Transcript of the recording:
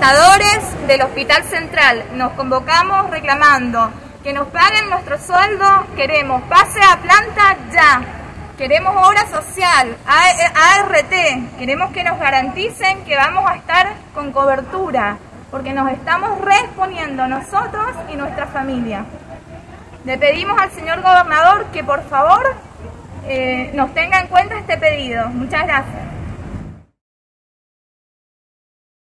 prestadores del Hospital Central nos convocamos reclamando que nos paguen nuestro sueldo, queremos pase a planta ya, queremos obra social, ART, queremos que nos garanticen que vamos a estar con cobertura, porque nos estamos responiendo nosotros y nuestra familia. Le pedimos al señor gobernador que por favor eh, nos tenga en cuenta este pedido. Muchas gracias.